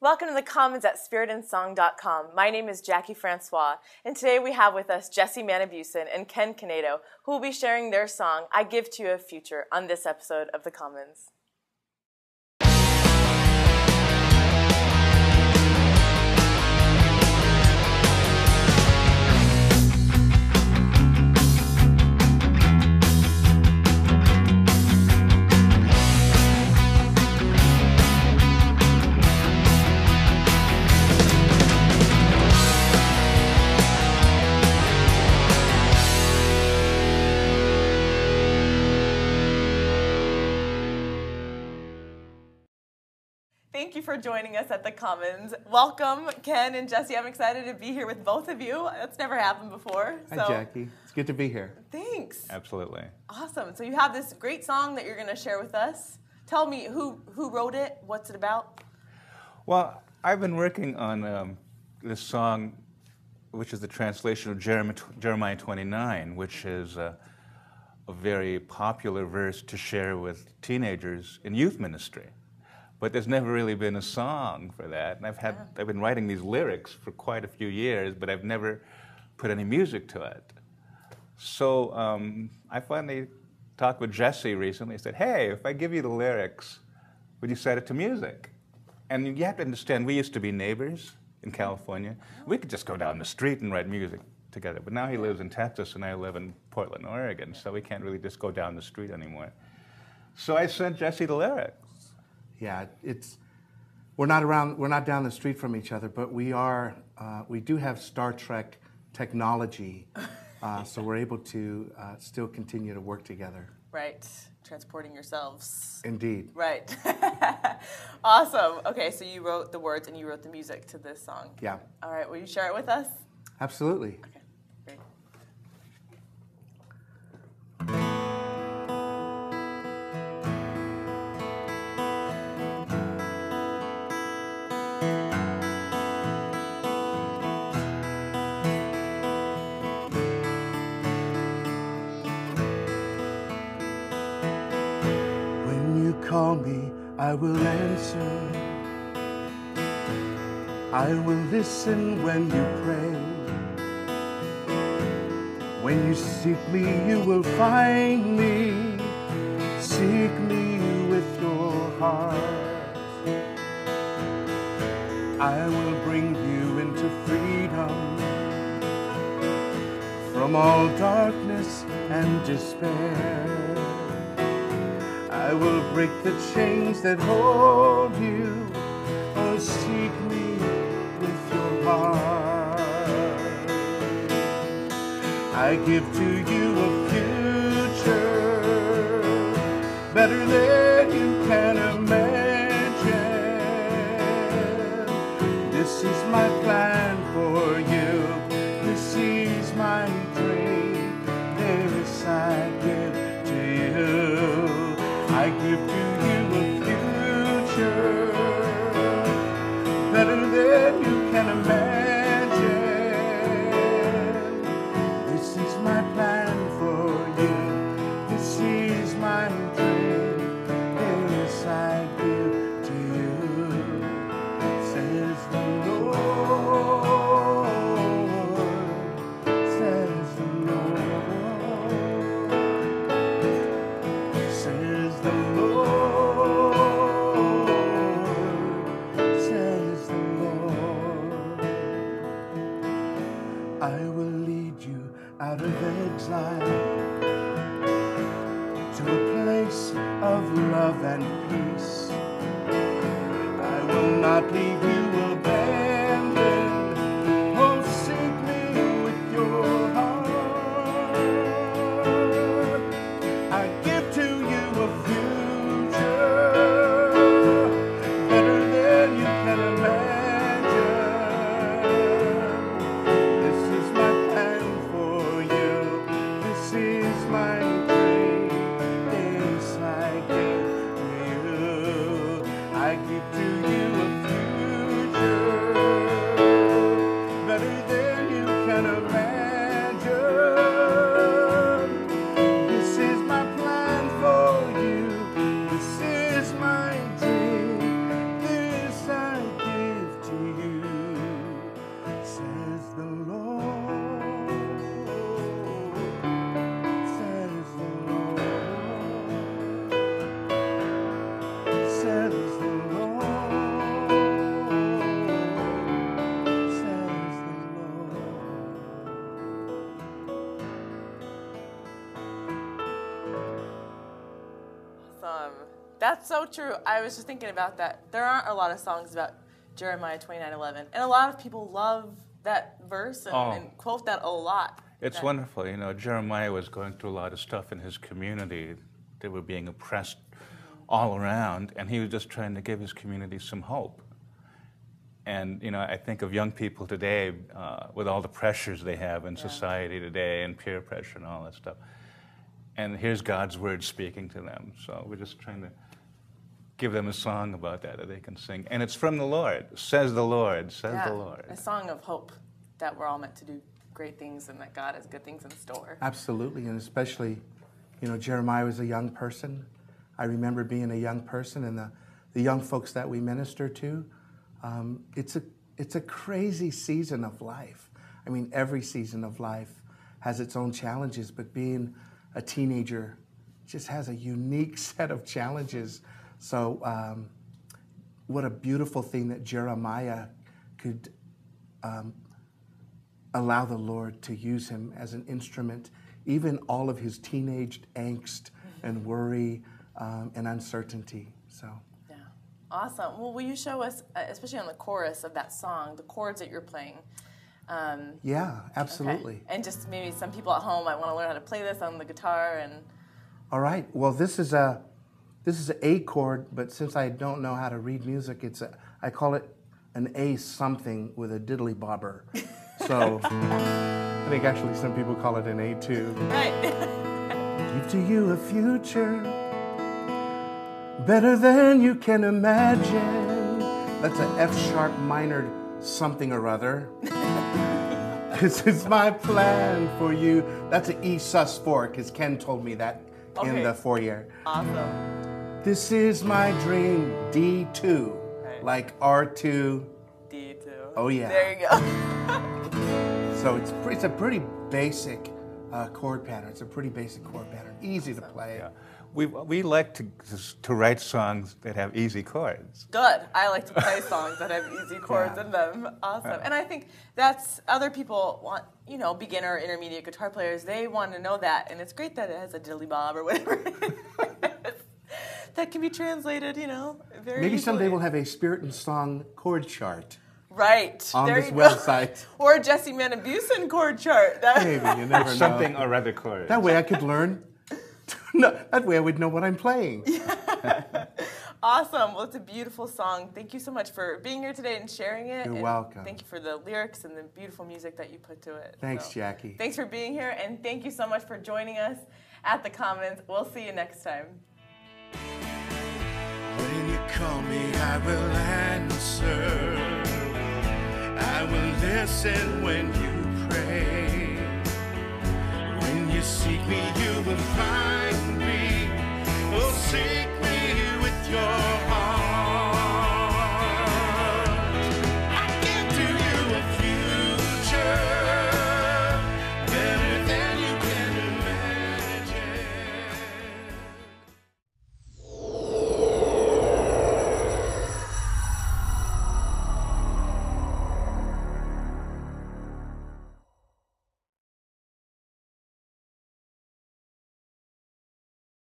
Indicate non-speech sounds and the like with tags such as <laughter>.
Welcome to the Commons at spiritandsong.com. My name is Jackie Francois, and today we have with us Jesse Manibusan and Ken Canedo, who will be sharing their song, I Give to You a Future, on this episode of The Commons. Thank you for joining us at the Commons. Welcome, Ken and Jesse. I'm excited to be here with both of you. That's never happened before. So. Hi, Jackie. It's good to be here. Thanks. Absolutely. Awesome. So you have this great song that you're going to share with us. Tell me who who wrote it. What's it about? Well, I've been working on um, this song, which is the translation of Jeremiah 29, which is a very popular verse to share with teenagers in youth ministry but there's never really been a song for that. And I've had yeah. I've been writing these lyrics for quite a few years, but I've never put any music to it. So um, I finally talked with Jesse recently. I said, "Hey, if I give you the lyrics, would you set it to music?" And you have to understand, we used to be neighbors in California. We could just go down the street and write music together. But now he lives in Texas and I live in Portland, Oregon, so we can't really just go down the street anymore. So I sent Jesse the lyrics yeah, it's we're not around, we're not down the street from each other, but we are. Uh, we do have Star Trek technology, uh, <laughs> so we're able to uh, still continue to work together. Right, transporting yourselves. Indeed. Right. <laughs> awesome. Okay, so you wrote the words and you wrote the music to this song. Yeah. All right, will you share it with us? Absolutely. Okay. Me, I will answer. I will listen when you pray. When you seek me, you will find me. Seek me with your heart. I will bring you into freedom from all darkness and despair. I will break the chains that hold you. Oh, seek me with your heart. I give to you a future better than a future better than you can imagine. Exile to a place of love and peace. So true. I was just thinking about that. There aren't a lot of songs about Jeremiah 29:11, and a lot of people love that verse and, Oh. and quote that a lot. It's That- wonderful. You know, Jeremiah was going through a lot of stuff in his community. They were being oppressed all around, and he was just trying to give his community some hope. And, you know, I think of young people today uh, with all the pressures they have in society today and peer pressure and all that stuff. And here's God's word speaking to them. So we're just trying to give them a song about that that they can sing. And it's from the Lord. Says the Lord, says Yeah, the Lord. a song of hope that we're all meant to do great things and that God has good things in store. Absolutely, and especially, you know, Jeremiah was a young person. I remember being a young person and the, the young folks that we minister to. Um, it's, a, it's a crazy season of life. I mean, every season of life has its own challenges, but being a teenager just has a unique <laughs> set of challenges. So, um, what a beautiful thing that Jeremiah could allow the Lord to use him as an instrument, even all of his teenage angst and worry um, and uncertainty. So, Yeah. Awesome. Well, will you show us, uh, especially on the chorus of that song, the chords that you're playing? Um, yeah, okay. absolutely. And just maybe some people at home might want to learn how to play this on the guitar and. All right. Well, this is a this is an A chord, but since I don't know how to read music, it's a I call it an A something with a diddly bobber. So, <laughs> I think actually some people call it an A two. Right. <laughs> Give to you a future better than you can imagine. That's an F sharp minor something or other. <laughs> this is my plan for you. That's an E sus four, because Ken told me that Okay. in the foyer. awesome. This is my dream, D2, Right. like R2. D2. Oh, yeah. There you go. <laughs> So it's, pre- it's a pretty basic uh, chord pattern. It's a pretty basic chord pattern, easy to play. Yeah. We, we like to, to write songs that have easy chords. Good. I like to play songs that have easy <laughs> chords Yeah. in them. Awesome. And I think that's other people want, you know, beginner, intermediate guitar players, they want to know that. And it's great that it has a dilly bob or whatever it is. <laughs> that can be translated, you know, very Maybe someday we'll have a spirit and song chord chart. Right. on there this you go. website. <laughs> or a Jesse Manibusan chord chart. That, Maybe, you never know. <laughs> Something or other chords. That way I could learn. <laughs> no, that way I would know what I'm playing. Yeah. Awesome. Well, it's a beautiful song. Thank you so much for being here today and sharing it. You're and welcome. Thank you for the lyrics and the beautiful music that you put to it. Thanks, So, Jackie. Thanks for being here, and thank you so much for joining us at the Commons. We'll see you next time. Call me, I will answer. I will listen when you pray. When you seek me, you will find me. Oh, seek me with your